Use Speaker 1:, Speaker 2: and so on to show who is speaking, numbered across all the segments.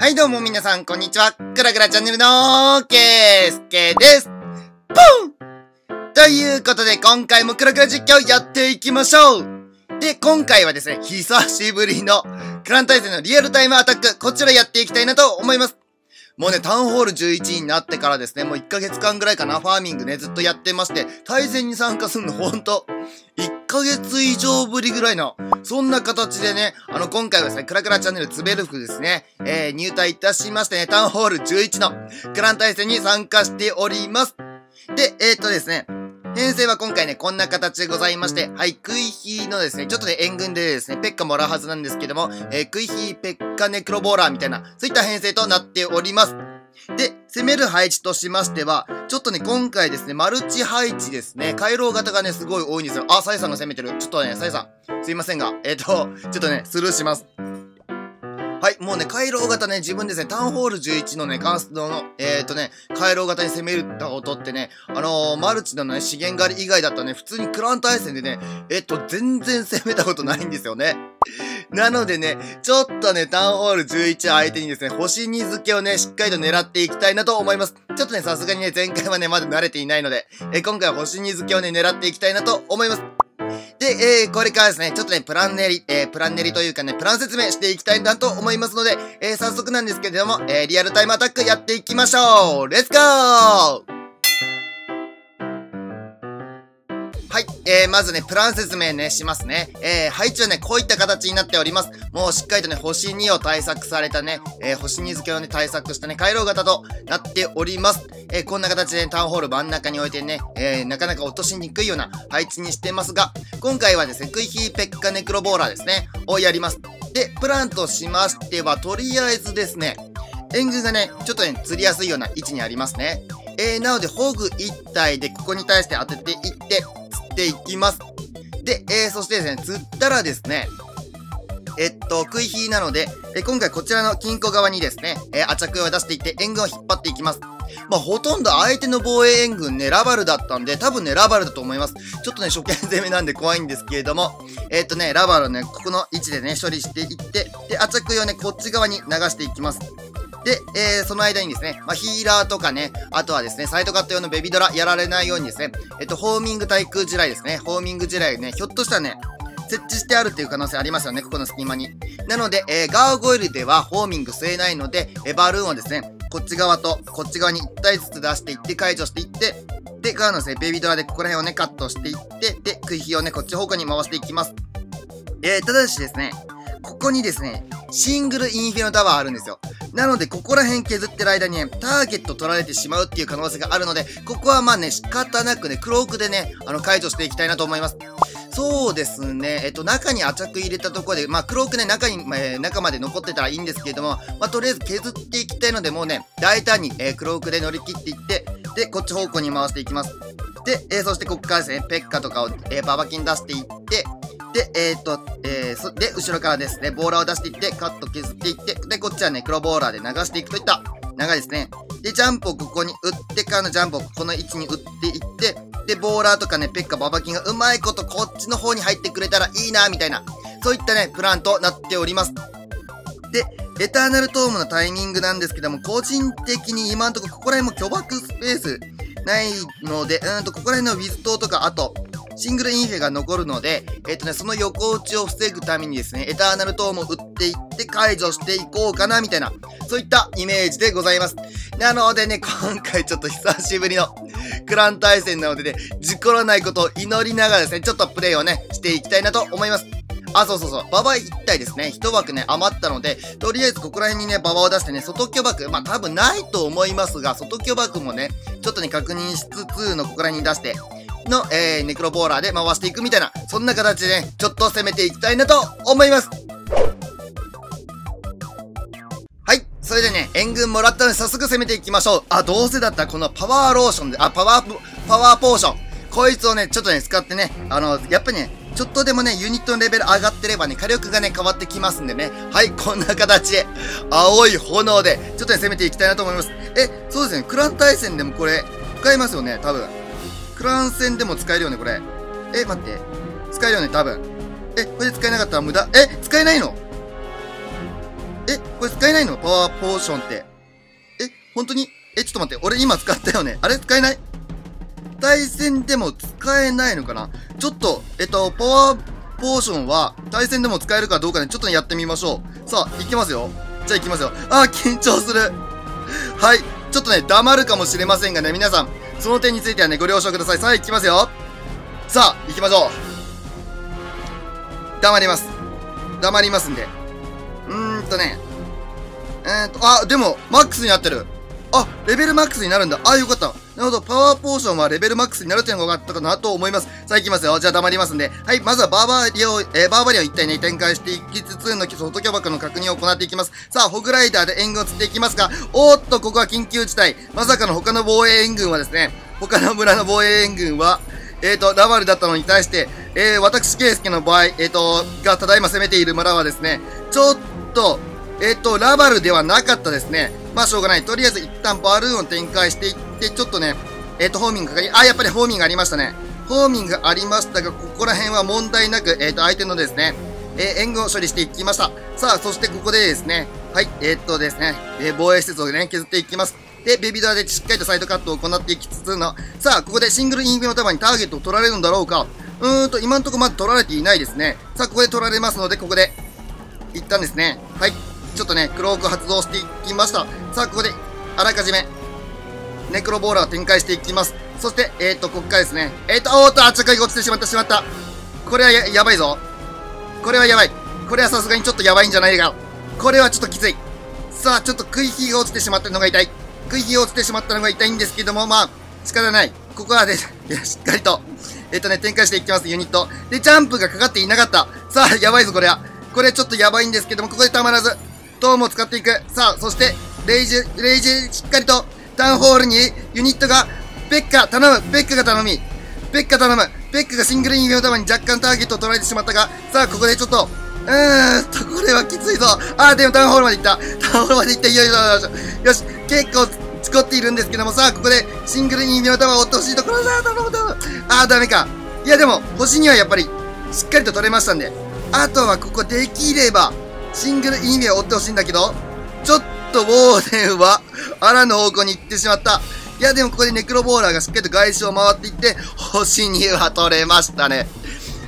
Speaker 1: はいどうも皆さん、こんにちは。クラクラチャンネルのケースケです。ポンということで、今回もクラクラ実況やっていきましょうで、今回はですね、久しぶりのクラン対戦のリアルタイムアタック、こちらやっていきたいなと思います。もうね、タウンホール11になってからですね、もう1ヶ月間ぐらいかな、ファーミングね、ずっとやってまして、対戦に参加するのほんと、1ヶ月以上ぶりぐらいの、そんな形でね、あの、今回はですね、クラクラチャンネルツベルフですね、えー、入隊いたしましてね、タウンホール11のクラン対戦に参加しております。で、えー、っとですね、編成は今回ね、こんな形でございまして、はい、クイヒーのですね、ちょっとね、援軍でですね、ペッカもらうはずなんですけども、えー、クイヒー、ペッカ、ネクロボーラーみたいな、そういった編成となっております。で、攻める配置としましては、ちょっとね、今回ですね、マルチ配置ですね、回廊型がね、すごい多いんですよ。あ、サイさんが攻めてる。ちょっとね、サイさん、すいませんが、えっ、ー、と、ちょっとね、スルーします。はい、もうね、回廊型ね、自分ですね、タウンホール11のね、カンストの、えっ、ー、とね、回廊型に攻めるたことってね、あのー、マルチのね、資源狩り以外だったらね、普通にクラン対戦でね、えっと、全然攻めたことないんですよね。なのでね、ちょっとね、タウンホール11相手にですね、星2付けをね、しっかりと狙っていきたいなと思います。ちょっとね、さすがにね、前回はね、まだ慣れていないので、え今回は星2付けをね、狙っていきたいなと思います。で、えー、これからですね、ちょっとね、プラン練り、えー、プラン練りというかね、プラン説明していきたいなと思いますので、えー、早速なんですけれども、えー、リアルタイムアタックやっていきましょうレッツゴーはい。えー、まずね、プラン説明ね、しますね。えー、配置はね、こういった形になっております。もうしっかりとね、星2を対策されたね、えー、星2付けをね、対策したね、回廊型となっております。えー、こんな形で、ね、タウンホール真ん中に置いてね、えー、なかなか落としにくいような配置にしてますが、今回はですね、クイヒーペッカネクロボーラーですね、をやります。で、プランとしましては、とりあえずですね、援軍がね、ちょっとね、釣りやすいような位置にありますね。えー、なので、ホグ1体でここに対して当てていって、ていきます。で、えー、そしてですね、釣ったらですね、えっと、食い火なので、え今回こちらの金庫側にですね、えー、アチャクを出していって援軍を引っ張っていきます。まあ、ほとんど相手の防衛援軍ね、ラバルだったんで、多分ね、ラバルだと思います。ちょっとね、初見攻めなんで怖いんですけれども、えー、っとね、ラバルをね、ここの位置でね、処理していって、で、アチャクをね、こっち側に流していきます。で、えー、その間にですね、まあ、ヒーラーとかね、あとはですね、サイトカット用のベビドラやられないようにですね、えっと、ホーミング対空地雷ですね、ホーミング地雷ね、ひょっとしたらね、設置してあるっていう可能性ありますよね、ここの隙間に。なので、えー、ガーゴイルではホーミング吸えないので、えー、バルーンをですね、こっち側とこっち側に1体ずつ出していって解除していって、で、ガーのですね、ベビドラでここら辺をね、カットしていって、で、食い火をね、こっち方向に回していきます。えー、ただしですね、ここにですね、シングルインフェノタワーあるんですよ。なので、ここら辺削ってる間にね、ターゲット取られてしまうっていう可能性があるので、ここはまあね、仕方なくね、クロークでね、あの、解除していきたいなと思います。そうですね、えっと、中にアチャク入れたところで、まあ、クロークね、中に、えー、中まで残ってたらいいんですけれども、まあ、とりあえず削っていきたいので、もうね、大胆に、えー、クロークで乗り切っていって、で、こっち方向に回していきます。で、えー、そしてこっからですね、ペッカとかを、えー、ババキン出していって、で、えっ、と、えー、そ、で、後ろからですね、ボーラーを出していって、カット削っていって、で、こっちはね、黒ボーラーで流していくといった流れですね。で、ジャンプをここに打ってからのジャンプをこの位置に打っていって、で、ボーラーとかね、ペッカ、ババキンがうまいことこっちの方に入ってくれたらいいな、みたいな、そういったね、プランとなっております。で、エターナルトームのタイミングなんですけども、個人的に今んとこここら辺も巨爆スペースないので、うんと、ここら辺のウィズ島とか、あと、シングルインフェが残るので、えっ、とね、その横打ちを防ぐためにですね、エターナルトームを打っていって解除していこうかな、みたいな、そういったイメージでございます。なのでね、今回ちょっと久しぶりの クラン対戦なのでね、事故らないことを祈りながらですね、ちょっとプレイをね、していきたいなと思います。あ、そうそうそう。馬場1体ですね。1枠ね、余ったので、とりあえずここら辺にね、馬場を出してね、外巨爆、まあ多分ないと思いますが、外巨爆もね、ちょっとね、確認しつつのここら辺に出して、の、えー、ネクロボーラーで回していくみたいな、そんな形でね、ちょっと攻めていきたいなと思います。はい。それでね、援軍もらったので早速攻めていきましょう。あ、どうせだったらこのパワーローションで、あ、パワー、パワーポーション。こいつをね、ちょっとね、使ってね、あの、やっぱりね、ちょっとでもね、ユニットのレベル上がってればね、火力がね、変わってきますんでね。はい、こんな形で、青い炎で、ちょっとね、攻めていきたいなと思います。え、そうですね、クラン対戦でもこれ、使えますよね、多分。クラン戦でも使えるよね、これ。え、待って。使えるよね、多分。え、これ使えなかったら無駄。え、使えないの？え、これ使えないの？パワーポーションって。え、本当に？え、ちょっと待って。俺今使ったよね。あれ？使えない？対戦でも使えないのかな？ちょっと、えっと、パワーポーションは対戦でも使えるかどうかね、ちょっとやってみましょう。さあ、いきますよ。じゃあいきますよ。あー、緊張する。はい。ちょっとね、黙るかもしれませんがね、皆さん、その点についてはね、ご了承ください。さあ、行きますよ。さあ、行きましょう。黙ります。黙りますんで。うーんとね。えーと、あ、でも、マックスになってる。あ、レベルマックスになるんだ。あ、よかった。なるほど。パワーポーションはレベルマックスになるっていうのが分かったかなと思います。さあ行きますよ。じゃあ黙りますんで。はい。まずはバーバリオ、えー、バーバリオ一体ね、展開していきつつの外巨爆の確認を行っていきます。さあ、ホグライダーで援軍を釣っていきますが、おーっと、ここは緊急事態。まさかの他の防衛援軍はですね、他の村の防衛援軍は、えっ、ー、と、ラバルだったのに対して、えー、私、ケイスケの場合、えっ、ー、と、がただいま攻めている村はですね、ちょっと、えっ、と、ラバルではなかったですね。まあ、しょうがない。とりあえず一旦バルーンを展開していって、ちょっとね、えっ、ー、と、ホーミングかかり、あ、やっぱりホーミングありましたね。ホーミングありましたが、ここら辺は問題なく、えっ、ー、と、相手のですね、えー、援軍を処理していきました。さあ、そしてここでですね、はい、えー、っとですね、えー、防衛施設をね、削っていきます。で、ベビドアでしっかりとサイドカットを行っていきつつの、さあ、ここでシングルインフェの弾にターゲットを取られるんだろうか。うーんと、今んとこまだ取られていないですね。さあ、ここで取られますので、ここで、一旦ですね、はい、ちょっとね、クローク発動していきました。さあ、ここで、あらかじめ、ネクロボーラーを展開していきます。そして、えーと、こっからですね、えーと、おーっと、あ、着火が落ちてしまった、しまった。これはや、やばいぞ。これはやばい。これはさすがにちょっとやばいんじゃないか。これはちょっときつい。さあ、ちょっと食い火が落ちてしまったのが痛い。食い火が落ちてしまったのが痛いんですけども、まあ、仕方ない。ここはね、いや、しっかりと、えっ、とね、展開していきます、ユニット。で、ジャンプがかかっていなかった。さあ、やばいぞ、これは。これちょっとやばいんですけども、ここでたまらず、トームを使っていく。さあ、そして、レイジ、レイジ、しっかりと、タウンホールに、ユニットが、ベッカ、頼むベッカが頼みベッカ頼むベッカがシングルインフェの玉に若干ターゲットを取られてしまったが、さあ、ここでちょっと、うーんと、これはきついぞ。あー、でもタウンホールまで行った。タウンホールまで行った。よいしょよいしょ。よし、結構、チコっているんですけども、さあ、ここで、シングルインフェの玉を追ってほしいところだ。頼む頼む。あー、ダメか。いや、でも、星にはやっぱり、しっかりと取れましたんで、あとはここできれば、シングルインフェを追ってほしいんだけど、ちょっととウォーデンは、あらの方向に行ってしまった。いや、でもここでネクロボーラーがしっかりと外周を回っていって、星には取れましたね。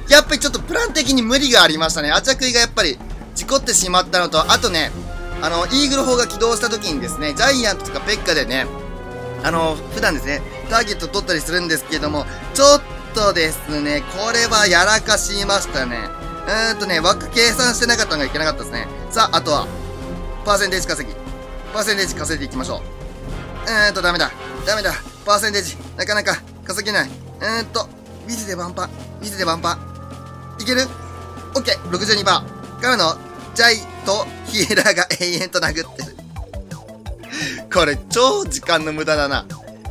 Speaker 1: やっぱりちょっとプラン的に無理がありましたね。アチャクイがやっぱり事故ってしまったのと、あとね、あの、イーグル砲が起動した時にですね、ジャイアントとかペッカでね、あの、普段ですね、ターゲット取ったりするんですけども、ちょっとですね、これはやらかしましたね。うーんとね、枠計算してなかったのがいけなかったですね。さあ、あとは、パーセンテージ稼ぎ。パーセンテージ稼いでいきましょう。うーんと、ダメだ。ダメだ。パーセンテージ、なかなか稼げない。うーんと、ミズでワンパ。ミズでワンパ。いける？オッケー !62%。からの、ジャイとヒーラが永遠と殴ってる。これ、超時間の無駄だな。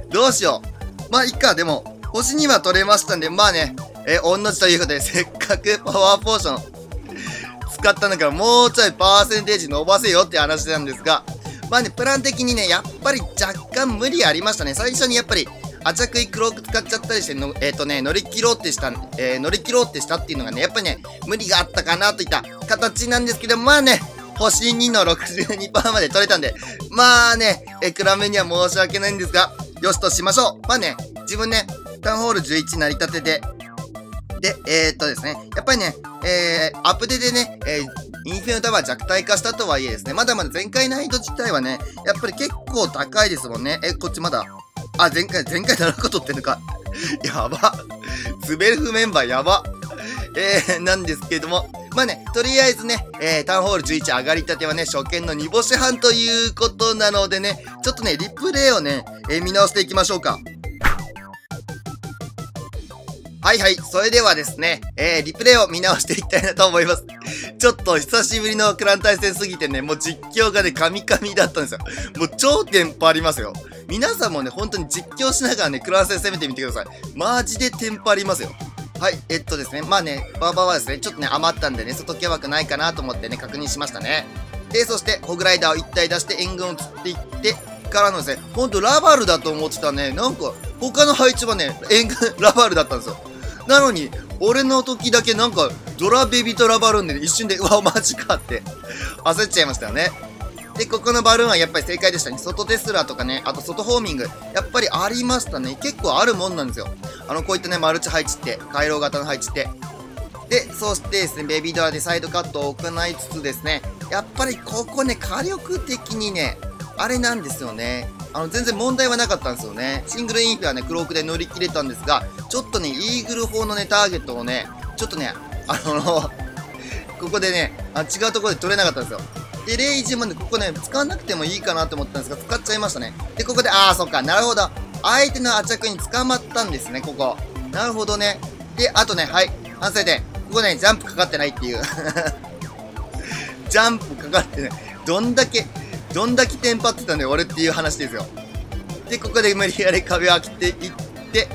Speaker 1: どうしよう。まあ、いっか。でも、星には取れましたんで、まあね、えー、同じということで、せっかくパワーポーション使ったんだから、もうちょいパーセンテージ伸ばせよって話なんですが、まあね、プラン的にね、やっぱり若干無理ありましたね。最初にやっぱり、アチャクイクローク使っちゃったりしての、えっ、ー、とね、乗り切ろうってした、えー、乗り切ろうってしたっていうのがね、やっぱりね、無理があったかなといった形なんですけど、まあね、星2の62%まで取れたんで、まあね、え、暗めには申し訳ないんですが、よしとしましょう。まあね、自分ね、タウンホール11成り立てで、で、えー、っとですね、やっぱりね、えー、アップデでね、えー、インフィノタワー弱体化したとはいえですね、まだまだ前回難易度自体はね、やっぱり結構高いですもんね。え、こっちまだ、あ、前回、前回7個取ってんのか。やば。ズベルフメンバーやば。えー、なんですけれども、まあね、とりあえずね、えー、タウンホール11上がりたてはね、初見の煮干し半ということなのでね、ちょっとね、リプレイをね、えー、見直していきましょうか。はいはい。それではですね、えー、リプレイを見直していきたいなと思います。ちょっと久しぶりのクラン対戦すぎてね、もう実況がね、カミカミだったんですよ。もう超テンポありますよ。皆さんもね、本当に実況しながらね、クラン戦攻めてみてください。マジでテンポありますよ。はい、えっとですね、まあね、バーバーはですね、ちょっとね、余ったんでね、外キャ枠ないかなと思ってね、確認しましたね。で、そして、ホグライダーを1体出して援軍を釣っていって、からのですね、ほんとラバルだと思ってたね、なんか、他の配置はね、援軍、ラバルだったんですよ。なのに、俺の時だけなんか、ドラベビとラバルーンで、一瞬で、うわ、マジかって、焦っちゃいましたよね。で、ここのバルーンはやっぱり正解でしたね。外テスラとかね、あと外ホーミング、やっぱりありましたね。結構あるもんなんですよ。あの、こういったね、マルチ配置って、回廊型の配置って。で、そしてですね、ベビードアでサイドカットを行いつつですね、やっぱりここね、火力的にね、あれなんですよね。あの、全然問題はなかったんですよね。シングルインフィはね、クロークで乗り切れたんですが、ちょっとね、イーグル砲のね、ターゲットをね、ちょっとね、あの ここでねあ、違うところで取れなかったんですよ。で、レイジもね、ここね、使わなくてもいいかなと思ったんですが、使っちゃいましたね。で、ここで、あー、そっか、なるほど。相手の圧着に捕まったんですね、ここ。なるほどね。で、あとね、はい、反省点。ここね、ジャンプかかってないっていう ジャンプかかってない。どんだけ、どんだけテンパってたんだよ、俺っていう話ですよ。で、ここで無理やり壁を開けていって、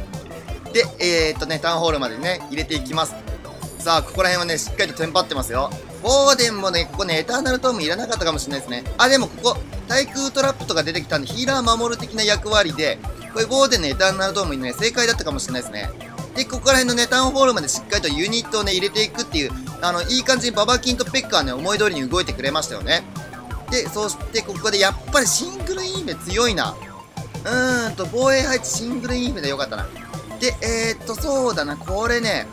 Speaker 1: で、えー、っとね、タウンホールまでね、入れていきます。さあ、ここら辺はね、しっかりとテンパってますよ。ボーデンもね、ここね、エターナルトームいらなかったかもしれないですね。あ、でもここ、対空トラップとか出てきたんで、ヒーラー守る的な役割で、これボーデンのエターナルトームにね、正解だったかもしれないですね。で、ここら辺のね、タウンホールまでしっかりとユニットをね、入れていくっていう、あの、いい感じにババキンとペッカーね、思い通りに動いてくれましたよね。で、そしてここでやっぱりシングルインフェ強いな。うーんと、防衛配置シングルインフェでよかったな。で、えー、っと、そうだな、これね、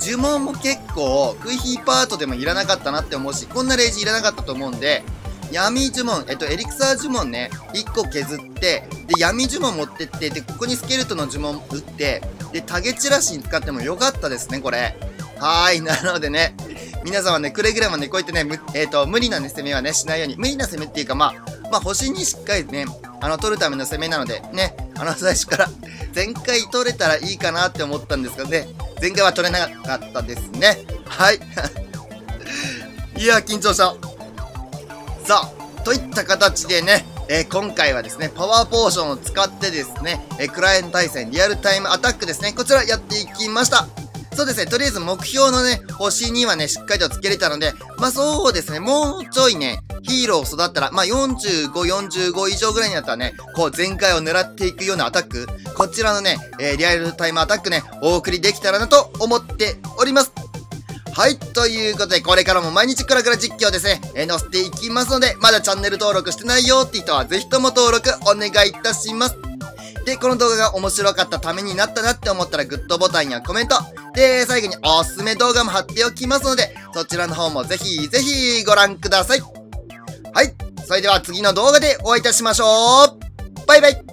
Speaker 1: 呪文も結構、クイヒーパートでもいらなかったなって思うし、こんなレイジいらなかったと思うんで、闇呪文、えっと、エリクサー呪文ね、1個削って、で、闇呪文持ってって、で、ここにスケルトの呪文打って、で、タゲチラシに使ってもよかったですね、これ。はーい、なのでね、皆さんはね、くれぐれもね、こうやってね、えっ、ー、と、無理なね、攻めはね、しないように、無理な攻めっていうか、まあ、まあ、星にしっかりね、あの、取るための攻めなので、ね、あの、最初から 前回取れたらいいかなって思ったんですけどね、前回は取れなかったですね。はい。いや、緊張した。さあ、といった形でね、えー、今回はですね、パワーポーションを使ってですね、えー、クライアント対戦リアルタイムアタックですね、こちらやっていきました。そうですね、とりあえず目標のね、星にはね、しっかりとつけれたので、まあそうですね、もうちょいね、ヒーロー育ったら、まあ、45、45以上ぐらいになったらね、こう全開を狙っていくようなアタック、こちらのね、えー、リアルタイムアタックね、お送りできたらなと思っております。はい。ということで、これからも毎日クラクラ実況ですね、えー、載せていきますので、まだチャンネル登録してないよって人は、ぜひとも登録お願いいたします。で、この動画が面白かったためになったなって思ったらグッドボタンやコメント。で、最後におすすめ動画も貼っておきますので、そちらの方もぜひぜひご覧ください。はい。それでは次の動画でお会いいたしましょう。バイバイ。